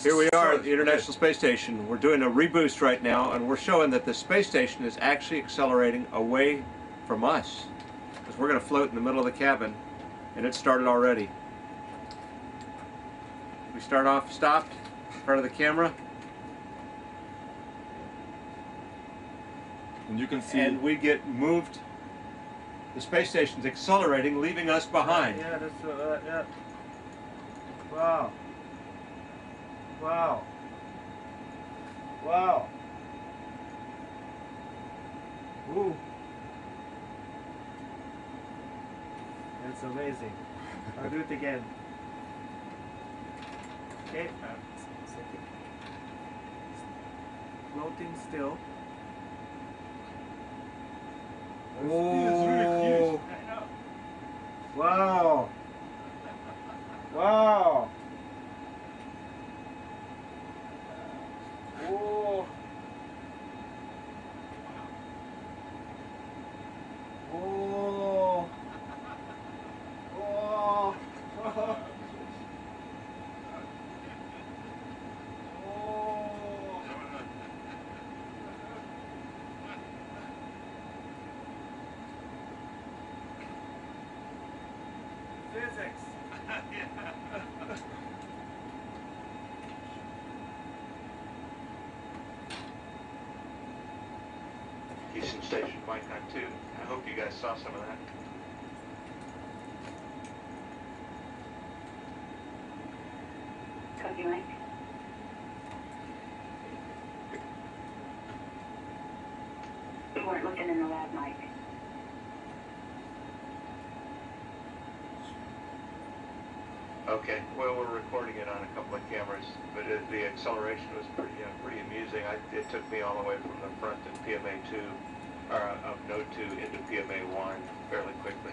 Here we are at the International Space Station. We're doing a reboost right now, and we're showing that the space station is actually accelerating away from us. Because we're going to float in the middle of the cabin, and it started already. We start off stopped in front of the camera, And you can see and we get moved. The space station's accelerating, leaving us behind. Yeah, that's uh, yeah. Wow. Wow. Wow. Ooh. That's amazing. I'll do it again. Okay. Floating still. Oh. Wow. Wow. Physics. Houston Station, Mike 92. I hope you guys saw some of that. Copy, Mike. We weren't looking in the lab, Mike. Okay, well, we're recording it on a couple of cameras, but it, the acceleration was pretty, uh, pretty amusing. I, it took me all the way from the front of PMA 2, or uh, of Node 2 into PMA 1 fairly quickly.